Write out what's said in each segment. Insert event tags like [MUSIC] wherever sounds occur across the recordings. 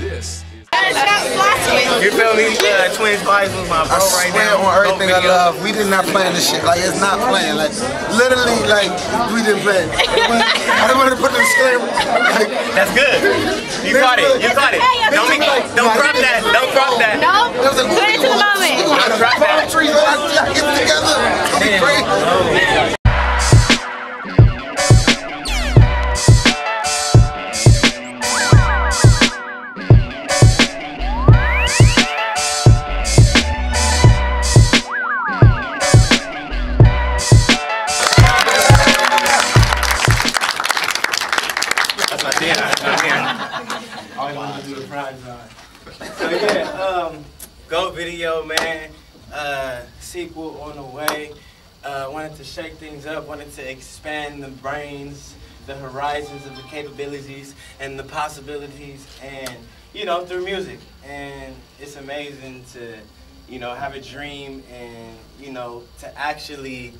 This You feel me? Uh, Twins Vibes was my bro I right swear now. on everything I love, we did not plan this shit. Like it's not planned. Like literally, like we didn't plan. [LAUGHS] I don't want to put the disclaimer. Like, That's good. You caught it. You caught it. Don't make, don't crop that. Don't crop that. No, that was like, put it to the moment. That's my thing. That's my thing. Always wanted to do the pride drive. So yeah, um, GOAT video, man. Uh, sequel on the way. Uh, wanted to shake things up. Wanted to expand the brains, the horizons of the capabilities and the possibilities, and you know through music. And it's amazing to, you know, have a dream and you know to actually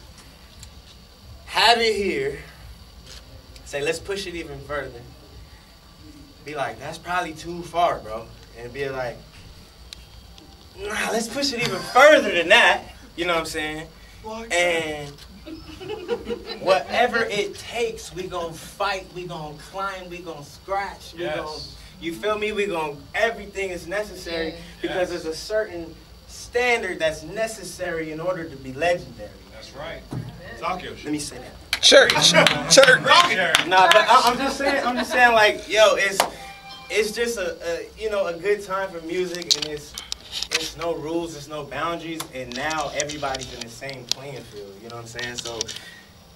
have it here say, let's push it even further. Be like, that's probably too far, bro. And be like, nah, let's push it even further than that. You know what I'm saying? And whatever it takes, we gonna fight, we gonna climb, we gonna scratch, we Yes. gonna, you feel me? We gonna, everything is necessary because there's a certain standard that's necessary in order to be legendary. That's right. Talk your Let me say that. Church, church. Nah, but I, I'm just saying. I'm just saying, like, yo, it's it's just a, a you know a good time for music, and it's it's no rules, it's no boundaries, and now everybody's in the same playing field. You know what I'm saying? So,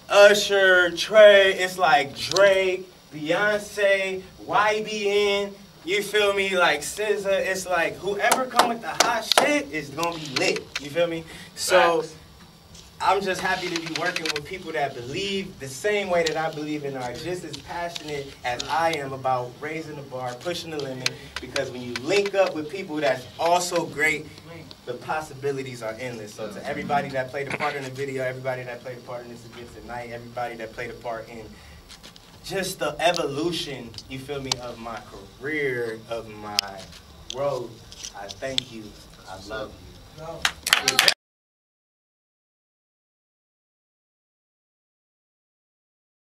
Usher, Trey, it's like Drake, Beyonce, YBN. You feel me? Like SZA, it's like whoever come with the hot shit is gonna be lit. You feel me? So. Facts. I'm just happy to be working with people that believe the same way that I believe and are just as passionate as I am about raising the bar, pushing the limit. Because when you link up with people that's also great, the possibilities are endless. So to everybody that played a part in the video, everybody that played a part in this event tonight, everybody that played a part in just the evolution, you feel me, of my career, of my growth, I thank you. I love you.